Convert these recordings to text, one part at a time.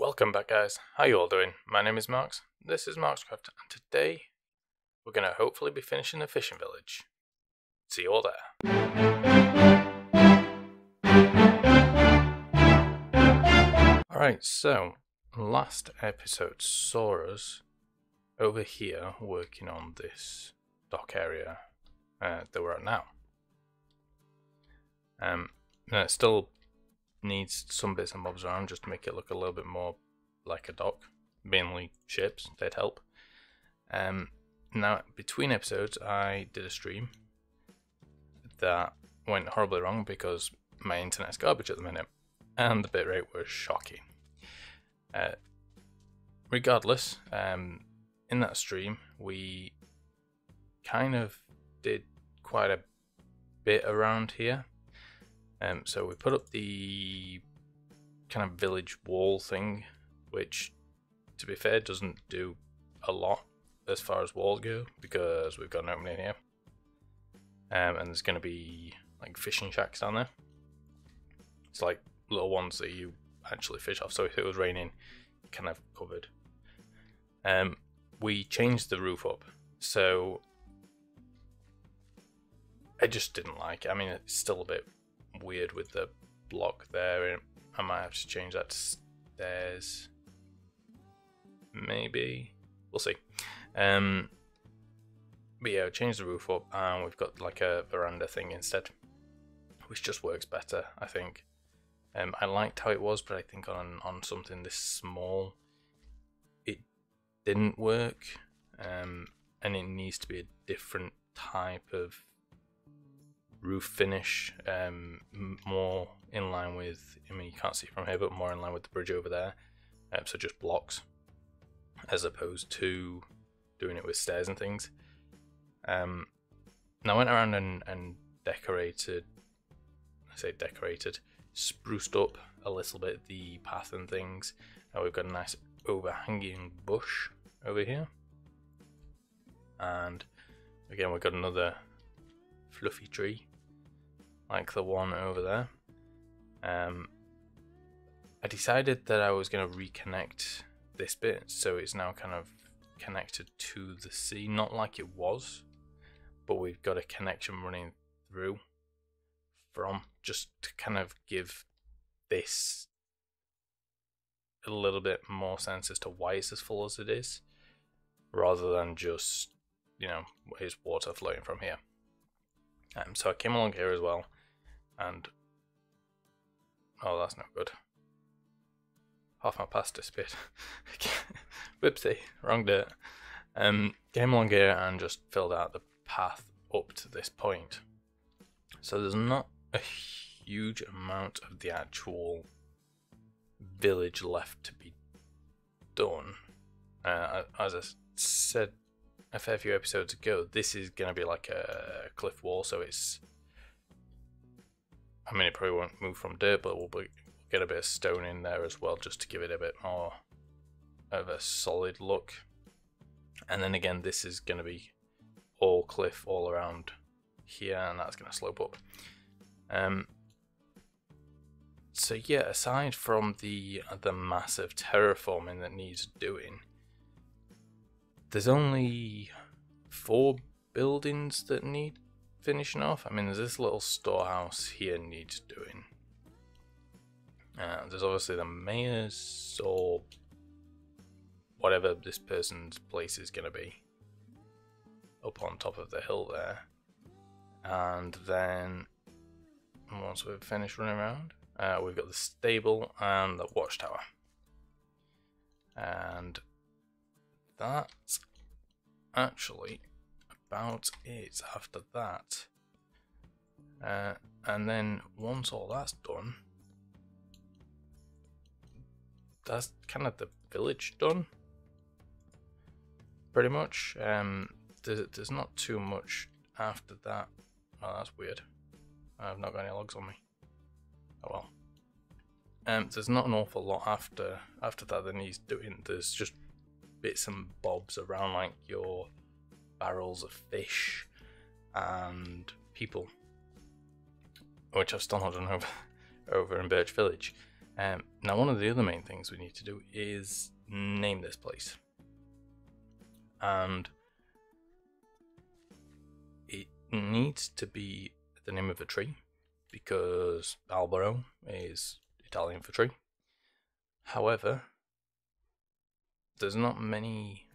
Welcome back guys, how you all doing? My name is Marx, this is Marxcraft, and today we're going to hopefully be finishing the fishing village. See you all there. Alright, so last episode saw us over here working on this dock area uh, that we're at now. Um, and it still needs some bits and bobs around just to make it look a little bit more like a dock, mainly ships, they'd help. Um, now, between episodes, I did a stream that went horribly wrong because my internet's garbage at the minute, and the bitrate was shocking. Uh, regardless, um, in that stream, we kind of did quite a bit around here. Um, so we put up the kind of village wall thing, which, to be fair, doesn't do a lot as far as walls go because we've got an opening here. Um, and there's going to be like fishing shacks down there. It's like little ones that you actually fish off. So if it was raining, kind of covered. Um, we changed the roof up, so I just didn't like it. I mean, it's still a bit weird with the block there. I might have to change that to stairs. Maybe. We'll see. Um, but yeah, change the roof up and we've got like a veranda thing instead. Which just works better, I think. Um, I liked how it was, but I think on, on something this small, it didn't work. Um, and it needs to be a different type of roof finish, um, more in line with, I mean, you can't see from here, but more in line with the bridge over there. Um, so just blocks, as opposed to doing it with stairs and things. Um, now I went around and, and decorated, I say decorated, spruced up a little bit the path and things. Now we've got a nice overhanging bush over here. And again, we've got another fluffy tree like the one over there. Um, I decided that I was going to reconnect this bit so it's now kind of connected to the sea, not like it was, but we've got a connection running through from just to kind of give this a little bit more sense as to why it's as full as it is, rather than just, you know, is water flowing from here. Um, so I came along here as well and oh that's not good. Half my past disappeared. Whoopsie wrong date um came along here and just filled out the path up to this point. So there's not a huge amount of the actual village left to be done. Uh, as I said a fair few episodes ago, this is going to be like a cliff wall, so it's I mean, it probably won't move from dirt, but we'll get a bit of stone in there as well, just to give it a bit more of a solid look. And then again, this is going to be all cliff all around here, and that's going to slope up. Um, so yeah, aside from the the massive terraforming that needs doing, there's only four buildings that need finishing off. I mean, there's this little storehouse here needs doing. Uh, there's obviously the mayor's or whatever this person's place is going to be up on top of the hill there. And then once we've finished running around, uh, we've got the stable and the watchtower. And that's actually about it after that. Uh, and then once all that's done, that's kind of the village done. Pretty much. Um, there's, there's not too much after that. Oh, that's weird. I've not got any logs on me. Oh well. Um, there's not an awful lot after after that that he's doing. There's just bits and bobs around like your barrels of fish and people, which I've still not done over, over in Birch Village. Um, now, one of the other main things we need to do is name this place. And it needs to be the name of a tree because Albero is Italian for tree. However, there's not many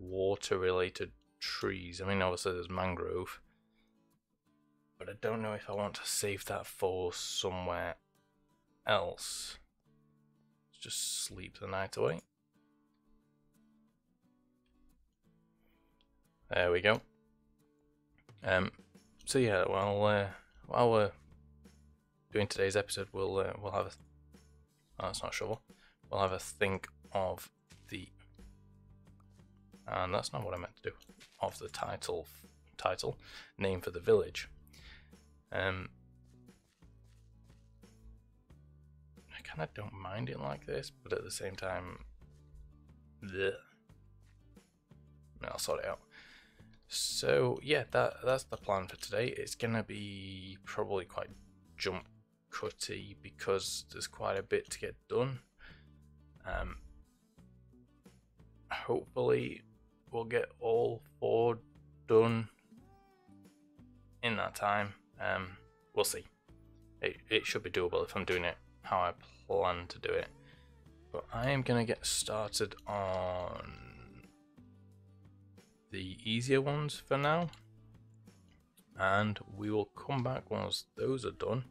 water related trees. I mean, obviously, there's mangrove, but I don't know if I want to save that for somewhere else. Let's just sleep the night away. There we go. Um, so yeah, well, uh, while we're doing today's episode, we'll uh, we'll have a. Oh, that's not a shovel. We'll have a think of the. And that's not what I meant to do. Of the title, title, name for the village. Um, I kind of don't mind it like this, but at the same time, bleh. I'll sort it out. So yeah, that that's the plan for today. It's gonna be probably quite jump cutty because there's quite a bit to get done. Um, hopefully, we'll get all four done in that time. Um, we'll see. It, it should be doable if I'm doing it how I plan to do it. But I am going to get started on the easier ones for now. And we will come back once those are done.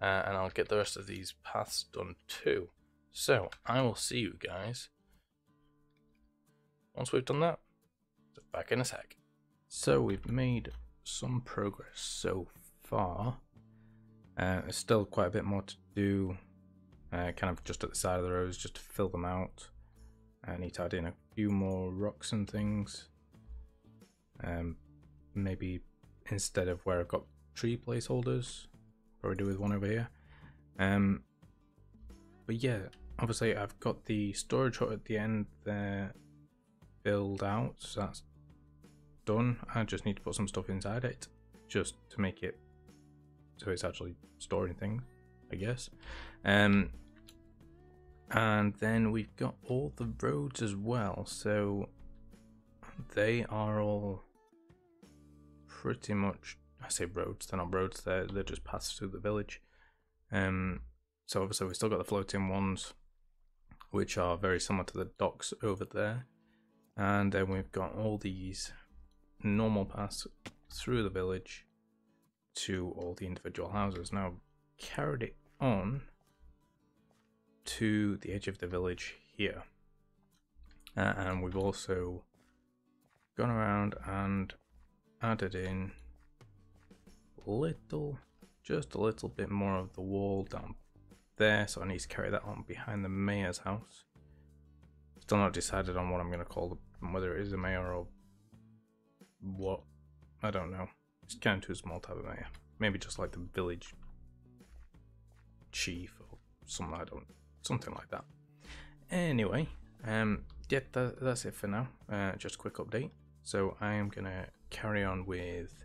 Uh, and I'll get the rest of these paths done too. So, I will see you guys once we've done that. Back in a sec. So, we've made some progress so far. Uh, there's still quite a bit more to do, uh, kind of just at the side of the roads, just to fill them out. I need to add in a few more rocks and things. Um, maybe instead of where I've got tree placeholders, probably do with one over here. Um, but yeah, obviously I've got the storage hut at the end there filled out, so that's done. I just need to put some stuff inside it, just to make it so it's actually storing things, I guess. Um, and then we've got all the roads as well, so they are all pretty much. I say roads; they're not roads; they're they're just pass through the village. Um, so obviously we've still got the floating ones, which are very similar to the docks over there, and then we've got all these normal paths through the village to all the individual houses. Now, carried it on to the edge of the village here. Uh, and we've also gone around and added in little, just a little bit more of the wall down there. So I need to carry that on behind the mayor's house. Still not decided on what I'm going to call them, whether it is a mayor or what. I don't know. It's kind of too small to a mayor. Maybe just like the village chief or something. I don't, something like that. Anyway, um, yeah, that, that's it for now. Uh, just a quick update. So I am gonna carry on with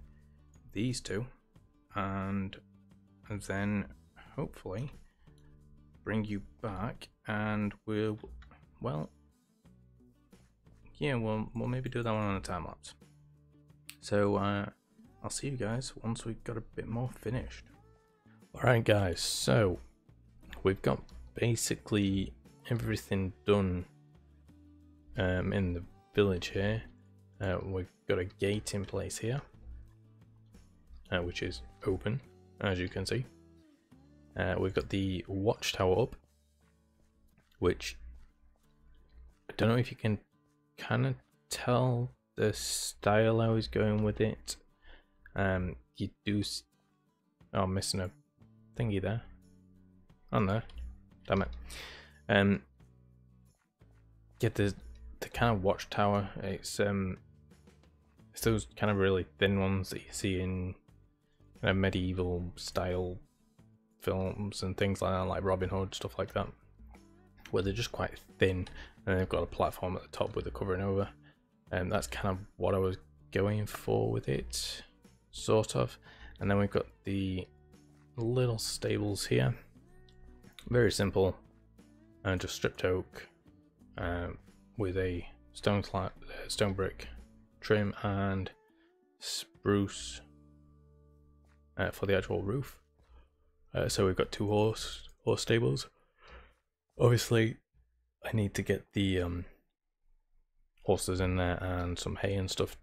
these two, and then hopefully bring you back, and we'll, well, yeah, we'll we'll maybe do that one on a time lapse. So uh, I'll see you guys once we've got a bit more finished. Alright guys, so we've got basically everything done um, in the village here. Uh, we've got a gate in place here, uh, which is open, as you can see. Uh, we've got the watchtower up, which I don't know if you can kind of tell the style I was going with it. Um, you do. Oh, I'm missing a thingy there. On there. Damn it. Um, get the the kind of watchtower. It's um, it's those kind of really thin ones that you see in kind of medieval style films and things like that, like Robin Hood stuff like that, where they're just quite thin and they've got a platform at the top with the covering over. And um, that's kind of what I was going for with it sort of. And then we've got the little stables here. Very simple, and just stripped oak um, with a stone uh, stone brick trim and spruce uh, for the actual roof. Uh, so we've got two horse horse stables. Obviously, I need to get the um, horses in there and some hay and stuff.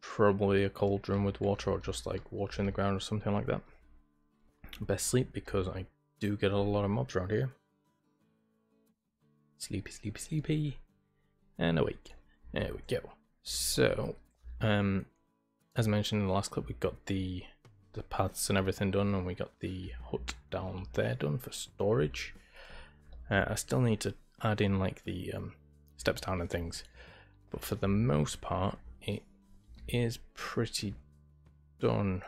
Probably a cauldron with water or just like water in the ground or something like that. Best sleep because I do get a lot of mobs around here. Sleepy, sleepy, sleepy. And awake. There we go. So, um, as mentioned in the last clip, we got the the paths and everything done, and we got the hut down there done for storage. Uh, I still need to add in like the um, steps down and things, but for the most part, it is pretty done.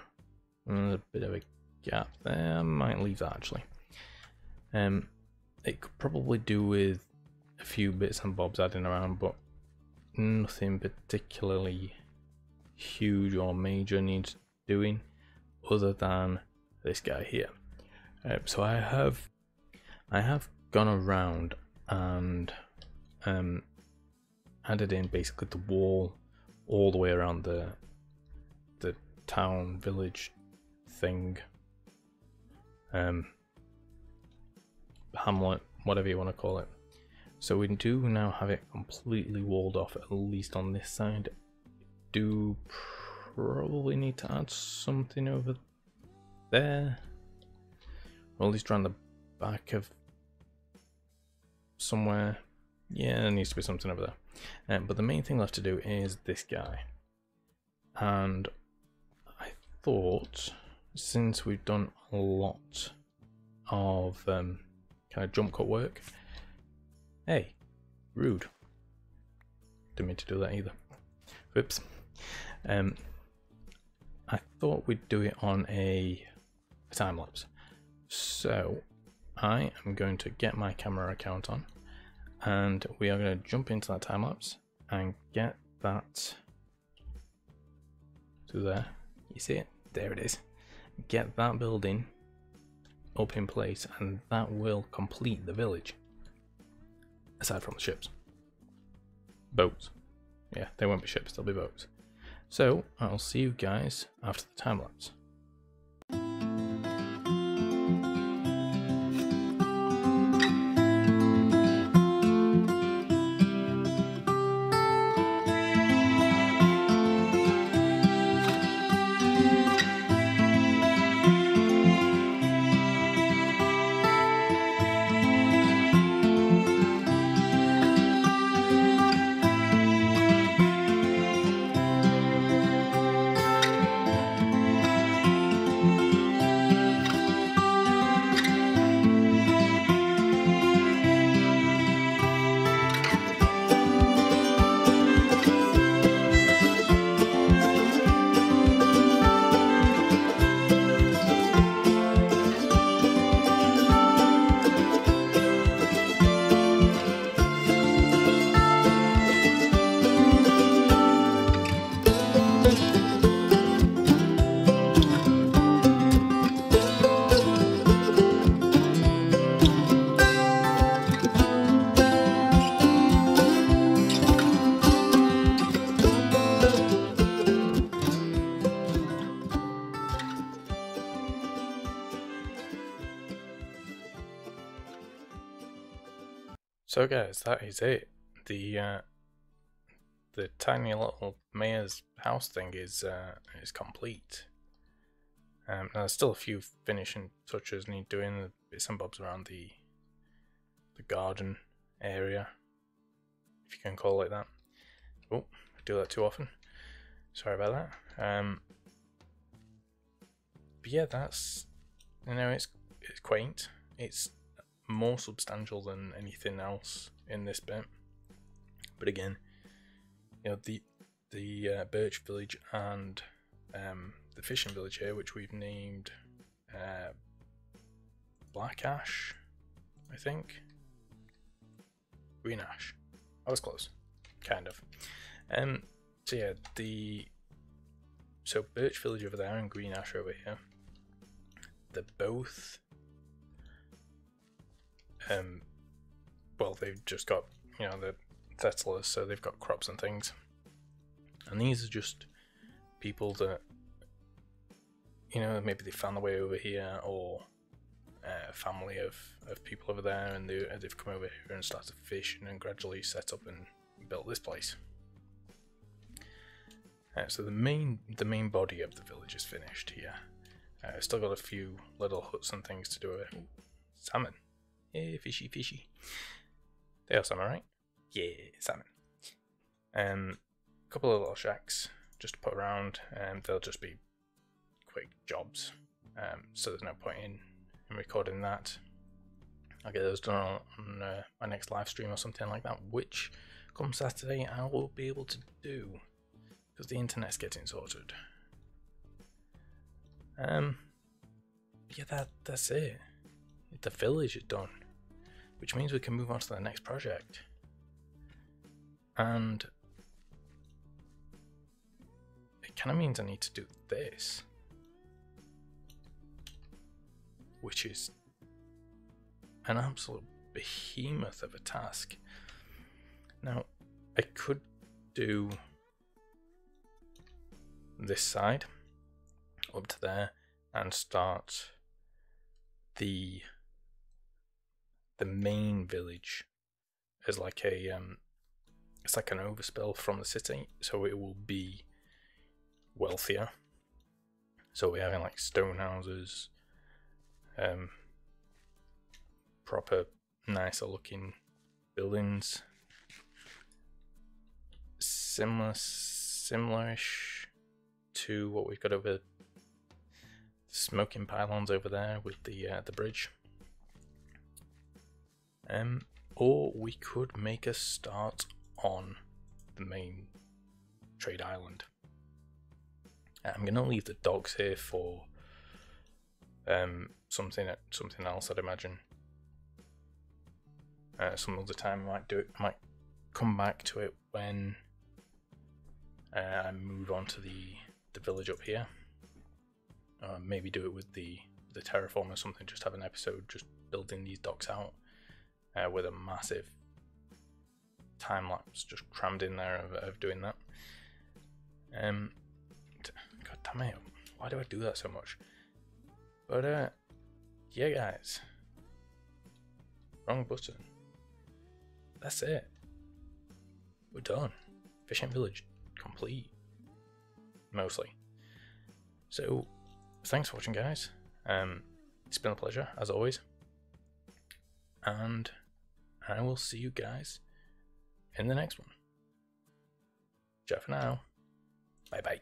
There's a bit of a gap there. I might leave that actually. Um, it could probably do with a few bits and bobs adding around, but nothing particularly huge or major needs doing other than this guy here. Uh, so I have I have gone around and um, added in basically the wall all the way around the the town village thing um, hamlet whatever you want to call it so we do now have it completely walled off, at least on this side. Do probably need to add something over there. Or at least around the back of somewhere. Yeah, there needs to be something over there. Um, but the main thing left to do is this guy. And I thought, since we've done a lot of um, kind of jump cut work, Hey, rude. Didn't mean to do that either. Whoops. Um, I thought we'd do it on a, time lapse. So I am going to get my camera account on and we are going to jump into that time lapse and get that to there. You see it? There it is. Get that building up in place and that will complete the village aside from the ships. Boats. Yeah, they won't be ships, they'll be boats. So, I'll see you guys after the time lapse. So guys, that is it. The uh, the tiny little mayor's house thing is uh, is complete. Um, now there's still a few finishing touches need doing, bits and bobs around the the garden area, if you can call it that. Oh, I do that too often. Sorry about that. Um, but yeah, that's you know it's it's quaint. It's more substantial than anything else in this bit. But again, you know the the uh, birch village and um, the fishing village here, which we've named uh, Black Ash, I think. Green Ash. I was close, kind of. Um. So yeah, the so birch village over there and Green Ash over here. They're both um, well, they've just got you know the settlers, so they've got crops and things, and these are just people that you know maybe they found their way over here or a family of, of people over there and they, they've come over here and started fishing and gradually set up and built this place. Uh, so the main the main body of the village is finished here. Uh, still got a few little huts and things to do with. Salmon. Yeah, fishy, fishy. They are salmon, right? Yeah, salmon. Um, a couple of little shacks just to put around, and they'll just be quick jobs. Um, so there's no point in, in recording that. I'll get those done on, on uh, my next live stream or something like that, which come Saturday I will be able to do because the internet's getting sorted. Um, yeah, that that's it. The village is done, which means we can move on to the next project. And it kind of means I need to do this, which is an absolute behemoth of a task. Now, I could do this side up to there and start the the main village as like a um it's like an overspill from the city so it will be wealthier so we're having like stone houses um proper nicer looking buildings similar similarish to what we've got over smoking pylons over there with the uh, the bridge. Um, or we could make a start on the main trade island. I'm gonna leave the docks here for um something something else. I'd imagine. Uh, some other time I might do it. I might come back to it when uh, I move on to the the village up here. Uh, maybe do it with the the terraform or something. Just have an episode just building these docks out uh, with a massive time lapse just crammed in there of, of doing that. Um, God damn it! Why do I do that so much? But uh, yeah, guys. Wrong button. That's it. We're done. Fishing Village complete. Mostly. So, thanks for watching, guys. Um, it's been a pleasure, as always. And I will see you guys in the next one. Ciao for now. Bye bye.